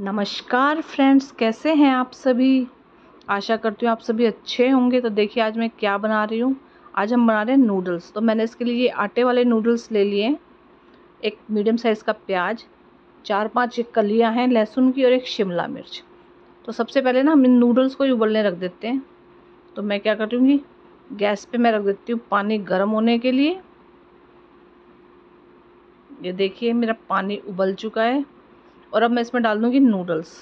नमस्कार फ्रेंड्स, कैसे हैं आप सभी? आशा करती हूँ आप सभी अच्छे होंगे। तो देखिए, आज मैं क्या बना रही हूँ? आज हम बना रहे हैं नूडल्स तो मैंने इसके लिए आटे वाले नूडल्स ले लिए हैं। एक मीडियम साइज़ का प्याज चार पाँच कलियाँ हैं, लहसुन की और एक शिमला मिर्च। तो सबसे पहले ना हम इन नूडल्स को उबलने रख देते हैं। तो मैं क्या करूँगी गैस पर मैं रख देती हूँ पानी गर्म होने के लिए। ये देखिए, मेरा पानी उबल चुका है। और अब मैं इसमें डाल दूँगी नूडल्स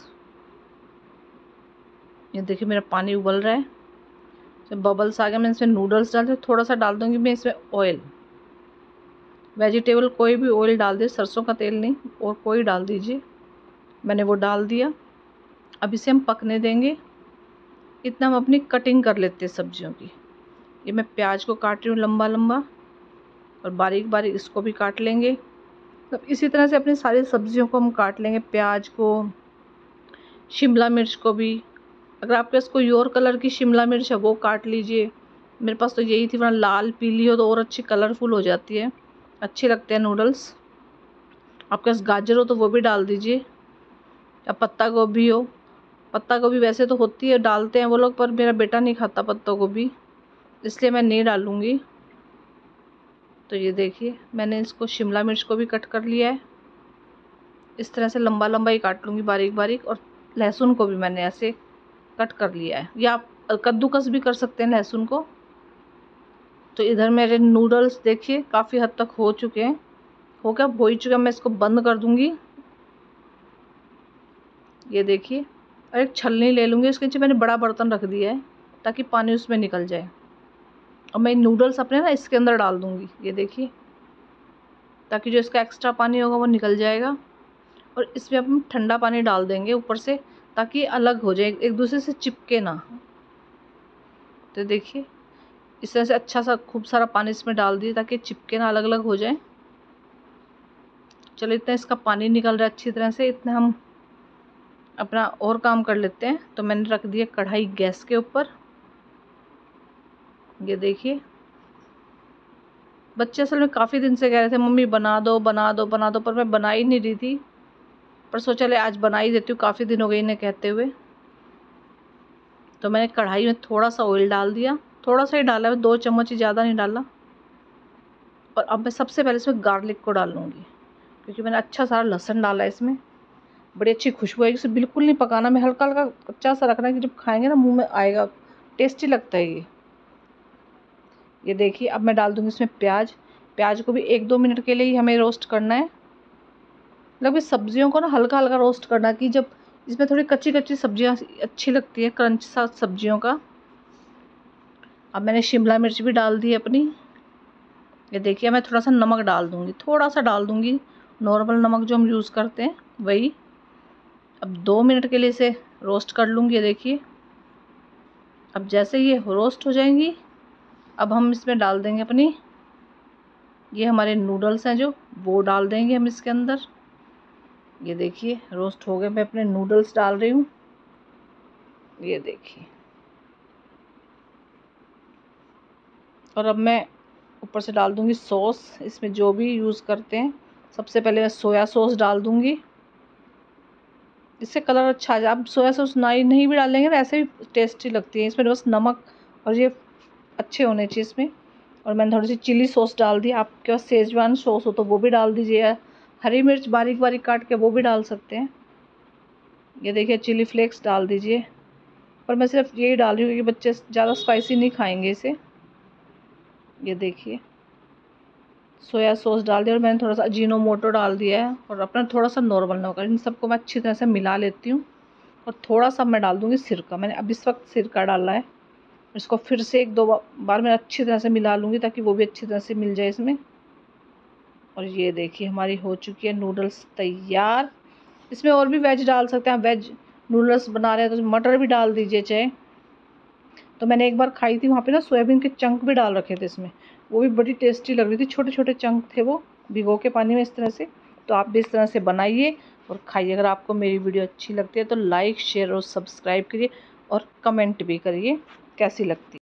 ये देखिए मेरा पानी उबल रहा है। इसमें बबल्स आ गए, मैं इसमें नूडल्स डाल थोड़ा सा डाल दूँगी मैं इसमें ऑयल वेजिटेबल कोई भी ऑयल डाल दे, सरसों का तेल नहीं, और कोई डाल दीजिए। मैंने वो डाल दिया। अब इसे हम पकने देंगे। इतना हम अपनी कटिंग कर लेते हैं सब्जियों की। ये मैं प्याज को काट रही हूँ लंबा लंबा और बारीक बारीक इसको भी काट लेंगे। तब इसी तरह से अपनी सारी सब्जियों को हम काट लेंगे, प्याज को, शिमला मिर्च को भी। अगर आपके पास कोई और कलर की शिमला मिर्च है, वो काट लीजिए। मेरे पास तो यही थी, वरना लाल, पीली हो तो और अच्छी कलरफुल हो जाती है। अच्छे लगते हैं नूडल्स आपके पास गाजर हो तो वो भी डाल दीजिए। या पत्ता गोभी हो। पत्ता गोभी वैसे तो होती है, डालते हैं वो लोग, पर मेरा बेटा नहीं खाता पत्ता गोभी, इसलिए मैं नहीं डालूँगी। तो ये देखिए, मैंने इसको शिमला मिर्च को भी कट कर लिया है। इस तरह से लंबा लंबा ही काट लूँगी बारीक बारीक और लहसुन को भी मैंने ऐसे कट कर लिया है। या आप कद्दूकस भी कर सकते हैं लहसुन को। तो इधर मेरे नूडल्स देखिए, काफ़ी हद तक हो चुके हैं। हो गया, हो ही चुका मैं इसको बंद कर दूँगी। ये देखिए, और एक छलनी ले लूँगी उसके नीचे मैंने बड़ा बर्तन रख दिया है, ताकि पानी उसमें निकल जाए। और मैं नूडल्स अपने ना इसके अंदर डाल दूँगी, ये देखिए। ताकि जो इसका एक्स्ट्रा पानी होगा वो निकल जाएगा। और इसमें हम ठंडा पानी डाल देंगे ऊपर से, ताकि अलग हो जाए, एक दूसरे से चिपके ना। तो देखिए इस तरह से अच्छा सा खूब सारा पानी इसमें डाल दिए, ताकि चिपके ना अलग अलग हो जाए। चलो इतना इसका पानी निकल रहा है अच्छी तरह से, इतने हम अपना और काम कर लेते हैं। तो मैंने रख दिया कढ़ाई गैस के ऊपर। ये देखिए। बच्चे असल में काफ़ी दिन से कह रहे थे, मम्मी, बना दो बना दो बना दो, पर मैं बना ही नहीं रही थी। पर सोचा, ले, आज बना ही देती हूँ, काफ़ी दिन हो गए इन्हें कहते हुए। तो मैंने कढ़ाई में थोड़ा सा ऑयल डाल दिया। थोड़ा सा ही डाला है दो चम्मच ही ज़्यादा नहीं डाला। और अब मैं सबसे पहले इसमें गार्लिक को डाल लूँगी, क्योंकि मैंने अच्छा सारा लहसन डाला है इसमें। बड़ी अच्छी खुशबू आएगी इसे बिल्कुल नहीं पकाना। मैं हल्का हल्का कच्चा सा रखना है कि जब खाएँगे ना, मुँह में आएगा। टेस्टी लगता है ये। ये देखिए, अब मैं डाल दूँगी इसमें प्याज। प्याज को भी एक दो मिनट के लिए ही हमें रोस्ट करना है। मतलब सब्जियों को ना हल्का हल्का रोस्ट करना कि जब इसमें थोड़ी कच्ची कच्ची सब्ज़ियाँ अच्छी लगती है, क्रंच सा सब्जियों का। अब मैंने शिमला मिर्च भी डाल दी अपनी। ये देखिए मैं थोड़ा सा नमक डाल दूँगी। थोड़ा सा डाल दूँगी। नॉर्मल नमक जो हम यूज़ करते हैं, वही। अब दो मिनट के लिए इसे रोस्ट कर लूँगी, ये देखिए। अब जैसे ये रोस्ट हो जाएँगी अब हम इसमें डाल देंगे अपनी, ये हमारे नूडल्स हैं जो, वो डाल देंगे हम इसके अंदर। ये देखिए रोस्ट हो गए, मैं अपने नूडल्स डाल रही हूँ। ये देखिए। और अब मैं ऊपर से डाल दूँगी सॉस इसमें जो भी यूज़ करते हैं। सबसे पहले मैं सोया सॉस डाल दूँगी। इससे कलर अच्छा आ जाए। आप सोया सॉस नहीं नहीं भी डालेंगे ना ऐसे भी टेस्टी लगती है। इसमें बस नमक और ये अच्छे होने चाहिए इसमें। और मैंने थोड़ी सी चिली सॉस डाल दी। आपके पास सेजवान सॉस हो तो वो भी डाल दीजिए। हरी मिर्च बारीक बारीक काट के वो भी डाल सकते हैं। ये देखिए, चिली फ्लेक्स डाल दीजिए। पर मैं सिर्फ़ यही डाल रही हूँ क्योंकि बच्चे ज़्यादा स्पाइसी नहीं खाएँगे इसे। ये देखिए। सोया सॉस डाल दिया और मैंने थोड़ा सा अजीनो मोटो डाल दिया है। और अपना थोड़ा सा नॉर्मल नमक। इन सबको मैं अच्छी तरह से मिला लेती हूँ। और थोड़ा सा मैं डाल दूँगी सिरका। मैंने अब इस वक्त सिरका डाला है। इसको फिर से एक दो बार मैं अच्छी तरह से मिला लूँगी ताकि वो भी अच्छी तरह से मिल जाए इसमें। और ये देखिए, हमारी हो चुकी है नूडल्स तैयार। इसमें और भी वेज डाल सकते हैं वेज नूडल्स बना रहे हैं तो मटर भी डाल दीजिए चाहे। तो मैंने एक बार खाई थी, वहाँ पे ना सोयाबीन के चंक भी डाल रखे थे इसमें। वो भी बड़ी टेस्टी लग रही थी। छोटे छोटे चंक थे वो, भिगो के पानी में इस तरह से। तो आप भी इस तरह से बनाइए और खाइए। अगर आपको मेरी वीडियो अच्छी लगती है तो लाइक शेयर और सब्सक्राइब करिए और कमेंट भी करिए। कैसी लगती?